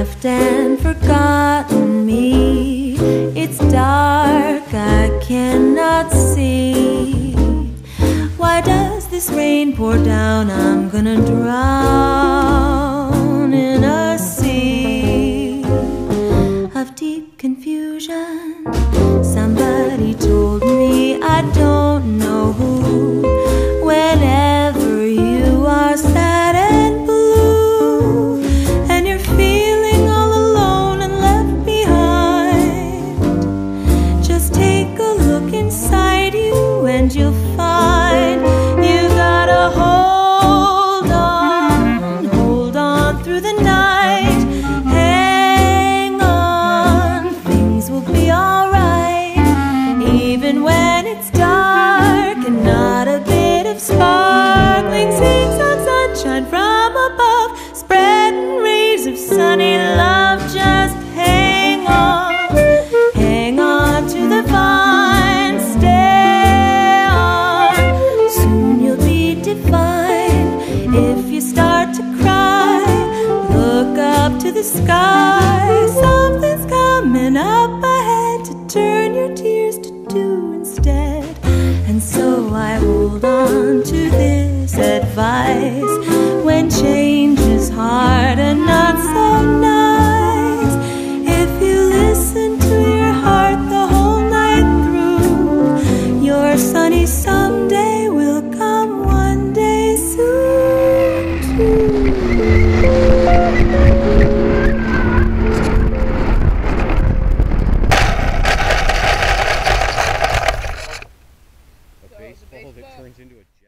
left and forgotten me. It's dark, I cannot see. Why does this rain pour down? I'm gonna drown in a sea of deep confusion. From above, spreading rays of sunny love. Just hang on, hang on to the vine, stay on. Soon you'll be divine if you start to cry. Look up to the sky, something's coming up ahead to turn your tears to dew instead. And so I hold on to this advice into a